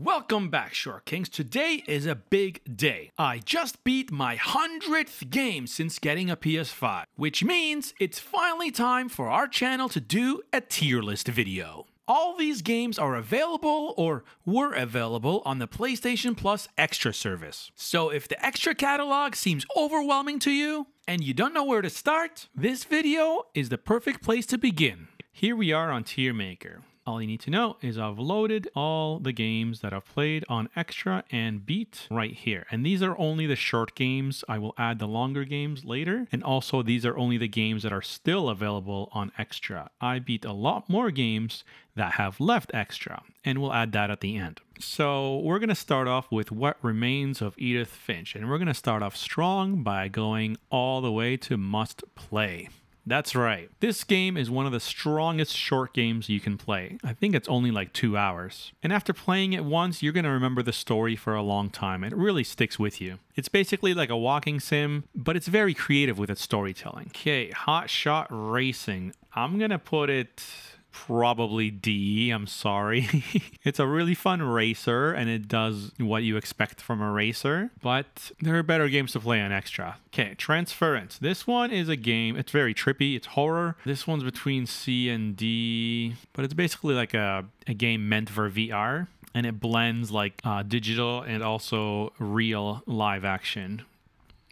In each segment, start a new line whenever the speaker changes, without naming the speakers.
Welcome back, Short Kings. Today is a big day. I just beat my 100th game since getting a PS5, which means it's finally time for our channel to do a tier list video. All these games are available or were available on the PlayStation Plus Extra service. So if the extra catalog seems overwhelming to you and you don't know where to start, this video is the perfect place to begin. Here we are on Tier Maker. All you need to know is I've loaded all the games that I've played on Extra and Beat right here. And these are only the short games. I will add the longer games later. And also these are only the games that are still available on Extra. I beat a lot more games that have left Extra and we'll add that at the end. So we're going to start off with What Remains of Edith Finch. And we're going to start off strong by going all the way to Must Play. That's right. This game is one of the strongest short games you can play. I think it's only like two hours. And after playing it once, you're going to remember the story for a long time. It really sticks with you. It's basically like a walking sim, but it's very creative with its storytelling. Okay, Hotshot Racing. I'm going to put it probably D. I'm sorry. it's a really fun racer and it does what you expect from a racer, but there are better games to play on Extra. Okay, Transference. This one is a game, it's very trippy, it's horror. This one's between C and D, but it's basically like a, a game meant for VR and it blends like uh, digital and also real live action.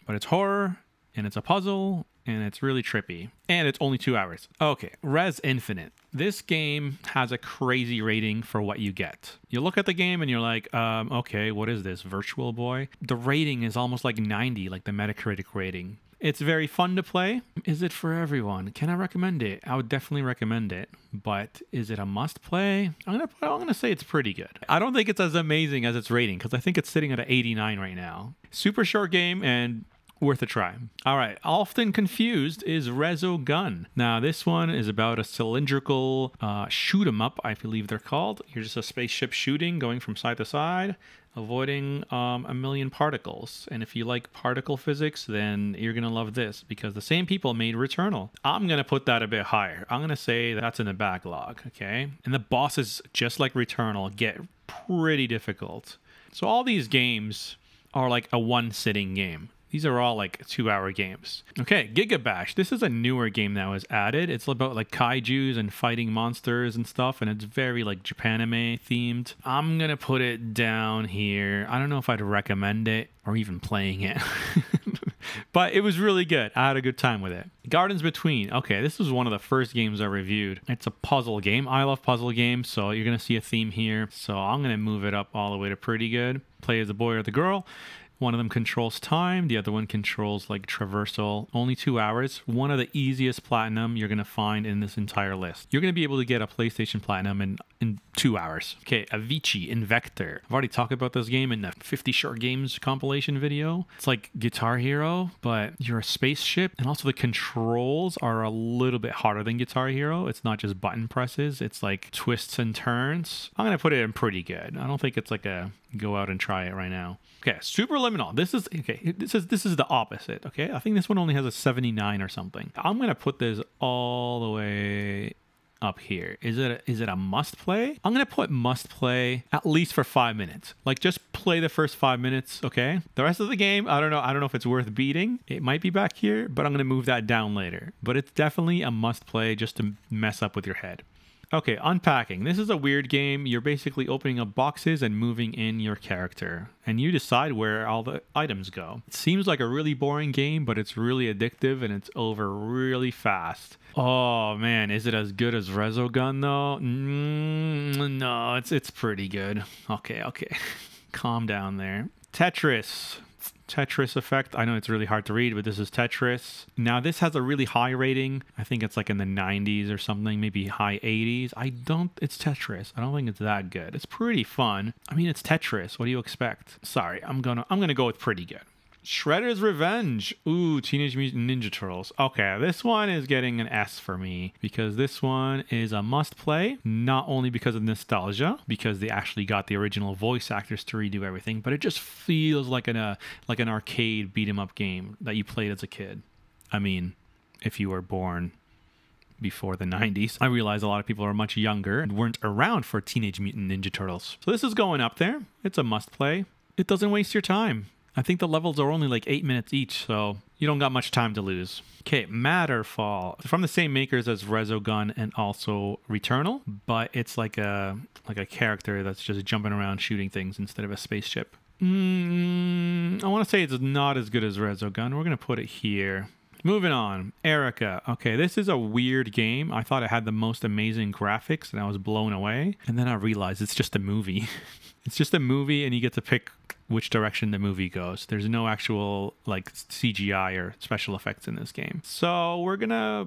But it's horror and it's a puzzle and it's really trippy. And it's only two hours. Okay, Rez Infinite. This game has a crazy rating for what you get. You look at the game and you're like, um, okay, what is this? Virtual Boy? The rating is almost like 90, like the Metacritic rating. It's very fun to play. Is it for everyone? Can I recommend it? I would definitely recommend it. But is it a must play? I'm gonna I'm gonna say it's pretty good. I don't think it's as amazing as its rating because I think it's sitting at an 89 right now. Super short game and worth a try. All right, often confused is Resogun. Now, this one is about a cylindrical uh, shoot 'em up, I believe they're called. You're just a spaceship shooting, going from side to side, avoiding um, a million particles. And if you like particle physics, then you're gonna love this because the same people made Returnal. I'm gonna put that a bit higher. I'm gonna say that's in the backlog, okay? And the bosses, just like Returnal, get pretty difficult. So all these games are like a one sitting game. These are all like two hour games. Okay, Gigabash. This is a newer game that was added. It's about like kaijus and fighting monsters and stuff, and it's very like Japanime themed. I'm gonna put it down here. I don't know if I'd recommend it or even playing it. but it was really good. I had a good time with it. Gardens Between. Okay, this was one of the first games I reviewed. It's a puzzle game. I love puzzle games, so you're going to see a theme here. So I'm going to move it up all the way to pretty good. Play as the boy or the girl. One of them controls time, the other one controls like traversal. Only two hours. One of the easiest platinum you're going to find in this entire list. You're going to be able to get a PlayStation Platinum in, in two hours. Okay, Avicii Invector. I've already talked about this game in the 50 short games compilation video. It's like Guitar Hero, but you're a spaceship. And also the controls are a little bit harder than Guitar Hero. It's not just button presses, it's like twists and turns. I'm going to put it in pretty good. I don't think it's like a go out and try it right now. Okay, Superliminal. This is okay. This is this is the opposite. Okay, I think this one only has a 79 or something. I'm gonna put this all the way up here. Is it a, is it a must play? I'm gonna put must play at least for five minutes. Like just play the first five minutes. Okay. The rest of the game, I don't know. I don't know if it's worth beating. It might be back here, but I'm gonna move that down later. But it's definitely a must play just to mess up with your head. Okay, unpacking. This is a weird game. You're basically opening up boxes and moving in your character, and you decide where all the items go. It seems like a really boring game, but it's really addictive and it's over really fast. Oh man, is it as good as Resogun though? Mm, no, it's it's pretty good. Okay, okay. Calm down there. Tetris. Tetris Effect. I know it's really hard to read, but this is Tetris. Now, this has a really high rating. I think it's like in the 90s or something, maybe high 80s. I don't, it's Tetris. I don't think it's that good. It's pretty fun. I mean, it's Tetris. What do you expect? Sorry, I'm gonna, I'm gonna go with pretty good. Shredder's Revenge. Ooh, Teenage Mutant Ninja Turtles. Okay, this one is getting an S for me because this one is a must play, not only because of nostalgia, because they actually got the original voice actors to redo everything, but it just feels like an uh, like an arcade beat 'em up game that you played as a kid. I mean, if you were born before the 90s. I realize a lot of people are much younger and weren't around for Teenage Mutant Ninja Turtles. So this is going up there. It's a must play. It doesn't waste your time. I think the levels are only like eight minutes each, so you don't got much time to lose. Okay, Matterfall from the same makers as Resogun and also Returnal, but it's like a like a character that's just jumping around shooting things instead of a spaceship. Mm, I want to say it's not as good as Resogun. We're gonna put it here. Moving on, Erica. Okay, this is a weird game. I thought it had the most amazing graphics and I was blown away. And then I realized it's just a movie. it's just a movie and you get to pick which direction the movie goes. There's no actual like CGI or special effects in this game. So we're gonna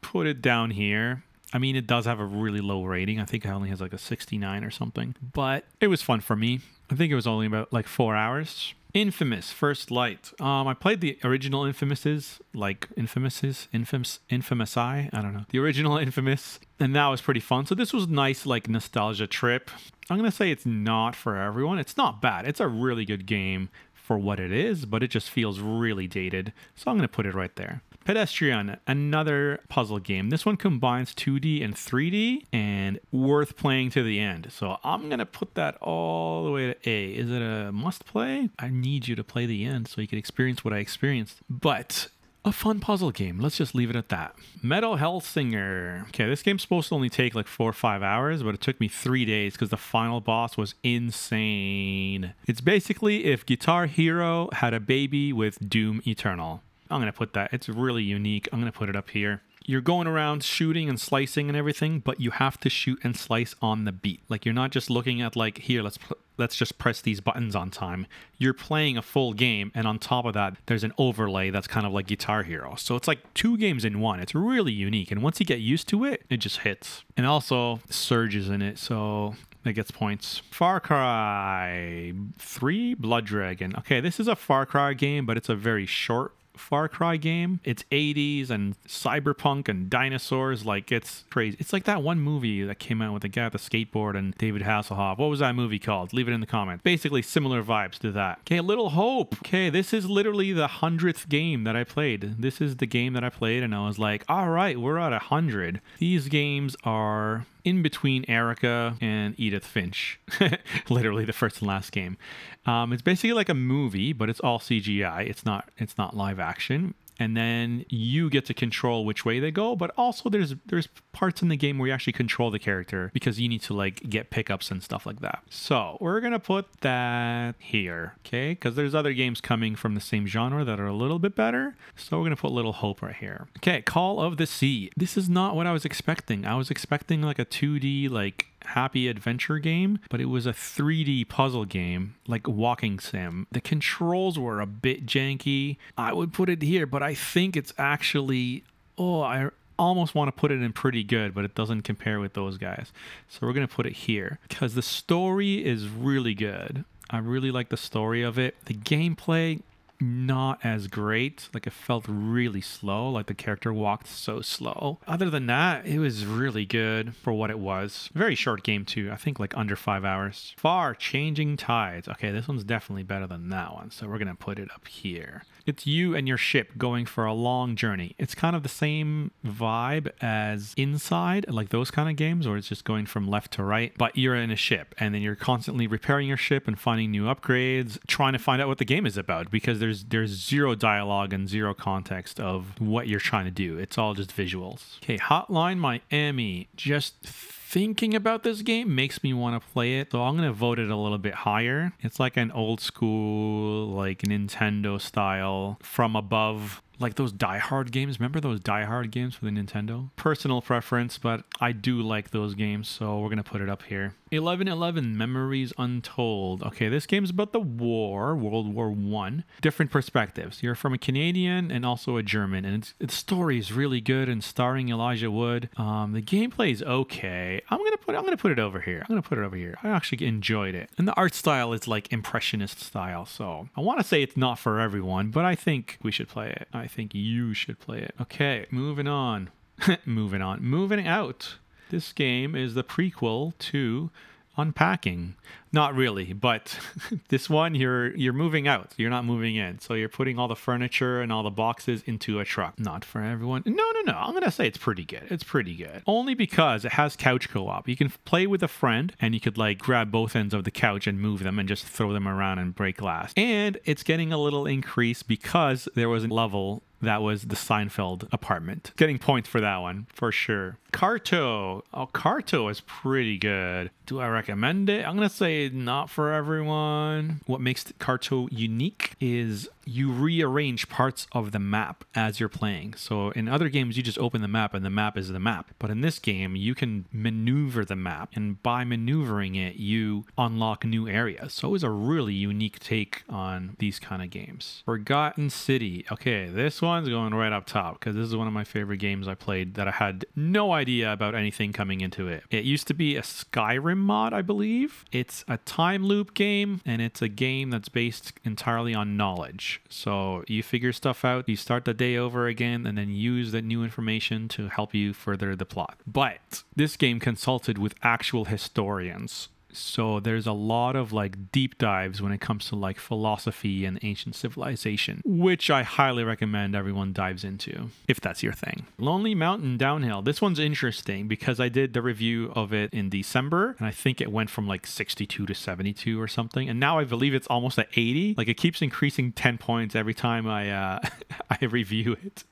put it down here. I mean, it does have a really low rating. I think it only has like a 69 or something, but it was fun for me. I think it was only about like four hours. Infamous First Light. Um, I played the original Infamouses, like Infamouses, Infamous, Infamous I. I don't know the original Infamous, and that was pretty fun. So this was nice, like nostalgia trip. I'm gonna say it's not for everyone. It's not bad. It's a really good game for what it is, but it just feels really dated. So I'm gonna put it right there. Pedestrian, another puzzle game. This one combines 2D and 3D and worth playing to the end. So I'm going to put that all the way to A. Is it a must play? I need you to play the end so you can experience what I experienced. But a fun puzzle game. Let's just leave it at that. Metal Hellsinger. Okay, this game's supposed to only take like four or five hours, but it took me three days because the final boss was insane. It's basically if Guitar Hero had a baby with Doom Eternal. I'm going to put that. It's really unique. I'm going to put it up here. You're going around shooting and slicing and everything, but you have to shoot and slice on the beat. Like you're not just looking at like here, let's let's just press these buttons on time. You're playing a full game and on top of that, there's an overlay that's kind of like Guitar Hero. So it's like two games in one. It's really unique and once you get used to it, it just hits. And also surges in it, so that gets points. Far Cry 3 Blood Dragon. Okay, this is a Far Cry game, but it's a very short Far Cry game. It's 80s and cyberpunk and dinosaurs. Like, it's crazy. It's like that one movie that came out with the guy with the skateboard and David Hasselhoff. What was that movie called? Leave it in the comments. Basically, similar vibes to that. Okay, Little Hope. Okay, this is literally the hundredth game that I played. This is the game that I played, and I was like, all right, we're at a hundred. These games are in between Erica and Edith Finch, literally the first and last game. Um, it's basically like a movie, but it's all CGI. It's not it's not live action and then you get to control which way they go but also there's there's parts in the game where you actually control the character because you need to like get pickups and stuff like that. So we're gonna put that here okay? Because there's other games coming from the same genre that are a little bit better. So we're gonna put little hope right here. Okay call of the sea. This is not what i was expecting. I was expecting like a 2d like happy adventure game, but it was a 3D puzzle game, like walking sim. The controls were a bit janky. I would put it here, but I think it's actually oh, I almost want to put it in pretty good, but it doesn't compare with those guys. So we're going to put it here because the story is really good. I really like the story of it. The gameplay not as great. Like it felt really slow. Like the character walked so slow. Other than that, it was really good for what it was. Very short game too. I think like under five hours. Far changing tides. Okay, this one's definitely better than that one. So we're gonna put it up here. It's you and your ship going for a long journey. It's kind of the same vibe as Inside, like those kind of games, where it's just going from left to right, but you're in a ship and then you're constantly repairing your ship and finding new upgrades, trying to find out what the game is about because there's there's zero dialogue and zero context of what you're trying to do. It's all just visuals. Okay, Hotline Miami. Just thinking about this game makes me want to play it. So I'm going to vote it a little bit higher. It's like an old school, like Nintendo style from above like those Die Hard games. Remember those Die Hard games for the Nintendo? Personal preference, but I do like those games, so we're gonna put it up here. 1111 Memories Untold. Okay, this game's about the war, World War One. Different perspectives. You're from a Canadian and also a German, and it's, its story is really good and starring Elijah Wood. Um, the gameplay is okay. I'm gonna put I'm gonna put it over here. I'm gonna put it over here. I actually enjoyed it, and the art style is like impressionist style. So I want to say it's not for everyone, but I think we should play it. I think you should play it. Okay, moving on. moving on. Moving out. This game is the prequel to unpacking. Not really, but this one you're you're moving out. You're not moving in. So you're putting all the furniture and all the boxes into a truck. Not for everyone. No, no, no. I'm going to say it's pretty good. It's pretty good. Only because it has couch co-op. You can play with a friend and you could like grab both ends of the couch and move them and just throw them around and break glass. And it's getting a little increase because there was a level that was the Seinfeld apartment. Getting points for that one, for sure. Carto. Oh, Carto is pretty good. Do I recommend it? I'm going to say not for everyone. What makes Carto unique is you rearrange parts of the map as you're playing. So in other games, you just open the map and the map is the map. But in this game, you can maneuver the map. And by maneuvering it, you unlock new areas. So it's a really unique take on these kind of games. Forgotten City. Okay, this one's going right up top because this is one of my favorite games I played that I had no idea about anything coming into it. It used to be a Skyrim mod, I believe. It's a time loop game and it's a game that's based entirely on knowledge. So you figure stuff out, you start the day over again, and then use that new information to help you further the plot. But this game consulted with actual historians so there's a lot of like deep dives when it comes to like philosophy and ancient civilization, which I highly recommend everyone dives into if that's your thing. Lonely Mountain Downhill. This one's interesting because I did the review of it in December and I think it went from like 62 to 72 or something. And now I believe it's almost at 80. Like it keeps increasing 10 points every time I uh, I review it.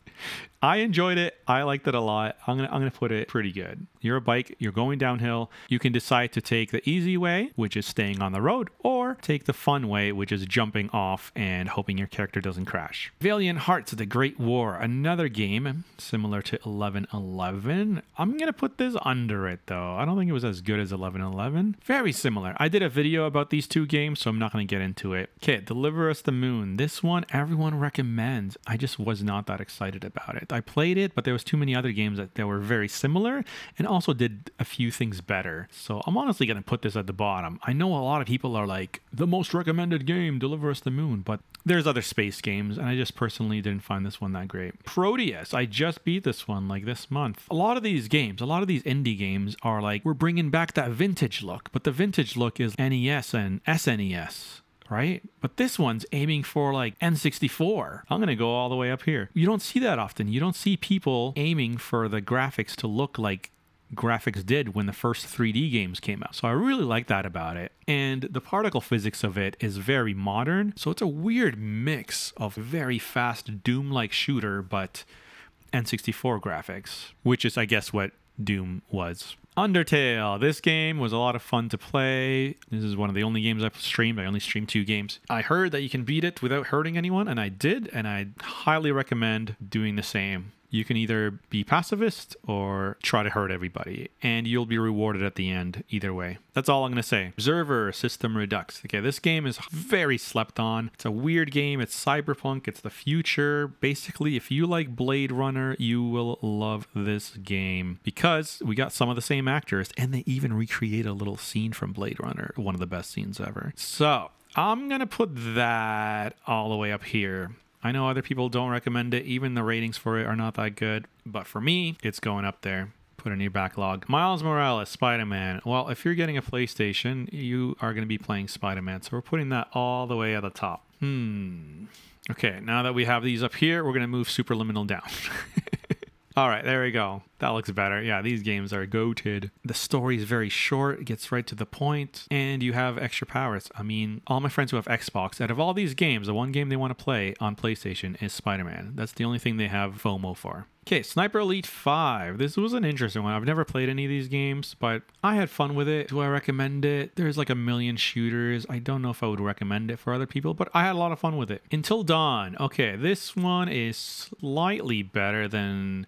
I enjoyed it. I liked it a lot. I'm gonna I'm gonna put it pretty good. You're a bike. You're going downhill. You can decide to take the easy way, which is staying on the road, or take the fun way, which is jumping off and hoping your character doesn't crash. Valiant Hearts: of The Great War, another game similar to 1111. I'm gonna put this under it though. I don't think it was as good as 1111. Very similar. I did a video about these two games, so I'm not gonna get into it. Okay, Deliver Us the Moon. This one everyone recommends. I just was not that excited about it. I played it, but there was too many other games that, that were very similar and also did a few things better. So I'm honestly going to put this at the bottom. I know a lot of people are like, the most recommended game, Deliver Us the Moon, but there's other space games, and I just personally didn't find this one that great. Prodeus, I just beat this one like this month. A lot of these games, a lot of these indie games are like, we're bringing back that vintage look, but the vintage look is NES and SNES right? But this one's aiming for like N64. I'm going to go all the way up here. You don't see that often. You don't see people aiming for the graphics to look like graphics did when the first 3D games came out. So I really like that about it. And the particle physics of it is very modern. So it's a weird mix of very fast Doom like shooter, but N64 graphics, which is, I guess, what Doom was. Undertale. This game was a lot of fun to play. This is one of the only games I've streamed. I only streamed two games. I heard that you can beat it without hurting anyone, and I did, and I highly recommend doing the same you can either be pacifist or try to hurt everybody, and you'll be rewarded at the end either way. That's all I'm going to say. Observer System Redux. Okay, this game is very slept on. It's a weird game. It's cyberpunk. It's the future. Basically, if you like Blade Runner, you will love this game because we got some of the same actors, and they even recreate a little scene from Blade Runner, one of the best scenes ever. So, I'm going to put that all the way up here. I know other people don't recommend it. Even the ratings for it are not that good. But for me, it's going up there. Put in your backlog. Miles Morales, Spider Man. Well, if you're getting a PlayStation, you are going to be playing Spider Man. So we're putting that all the way at the top. Hmm. Okay, now that we have these up here, we're going to move Superliminal down. All right, there we go. That looks better. Yeah, these games are goated. The story is very short, it gets right to the point, and you have extra powers. I mean, all my friends who have Xbox, out of all these games, the one game they want to play on PlayStation is Spider Man. That's the only thing they have FOMO for. Okay, Sniper Elite 5. This was an interesting one. I've never played any of these games, but I had fun with it. Do I recommend it? There's like a million shooters. I don't know if I would recommend it for other people, but I had a lot of fun with it. Until Dawn. Okay, this one is slightly better than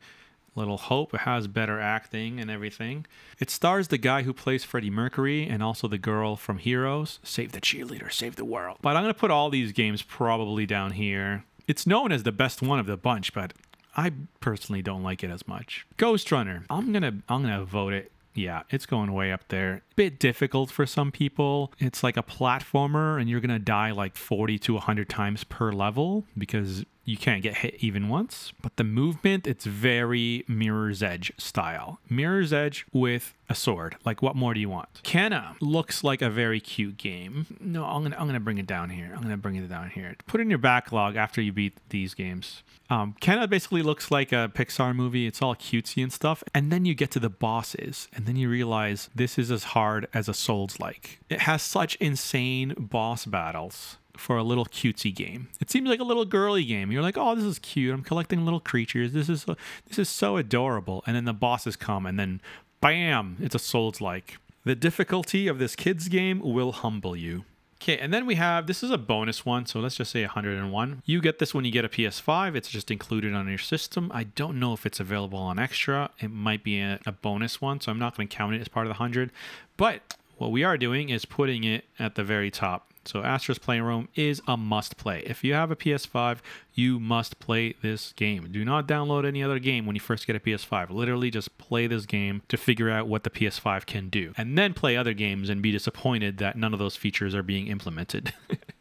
Little Hope. Has better acting and everything. It stars the guy who plays Freddie Mercury and also the girl from Heroes. Save the cheerleader, save the world. But I'm going to put all these games probably down here. It's known as the best one of the bunch, but I personally don't like it as much. Ghostrunner. I'm going to I'm going to vote it yeah, it's going way up there. Bit difficult for some people. It's like a platformer, and you're gonna die like 40 to 100 times per level because you can't get hit even once, but the movement, it's very Mirror's Edge style. Mirror's Edge with a sword. Like, what more do you want? Kena looks like a very cute game. No, I'm gonna I'm gonna bring it down here. I'm gonna bring it down here. Put in your backlog after you beat these games. Um, basically looks like a Pixar movie. It's all cutesy and stuff, and then you get to the bosses, and then you realize this is as hard as a Souls like. It has such insane boss battles for a little cutesy game. It seems like a little girly game. You're like, oh, this is cute. I'm collecting little creatures. This is this is so adorable. And then the bosses come, and then bam, it's a Souls like. The difficulty of this kids game will humble you. Okay, and then we have this is a bonus one, so let's just say 101. You get this when you get a PS5. It's just included on your system. I don't know if it's available on extra. It might be a, a bonus one, so I'm not going to count it as part of the 100. But what we are doing is putting it at the very top. So Astro's Playroom is a must play. If you have a PS5, you must play this game. Do not download any other game when you first get a PS5. Literally just play this game to figure out what the PS5 can do. And then play other games and be disappointed that none of those features are being implemented.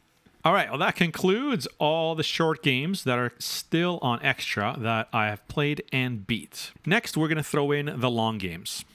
All right, well, that concludes all the short games that are still on Extra that I have played and beat. Next, we're going to throw in the long games.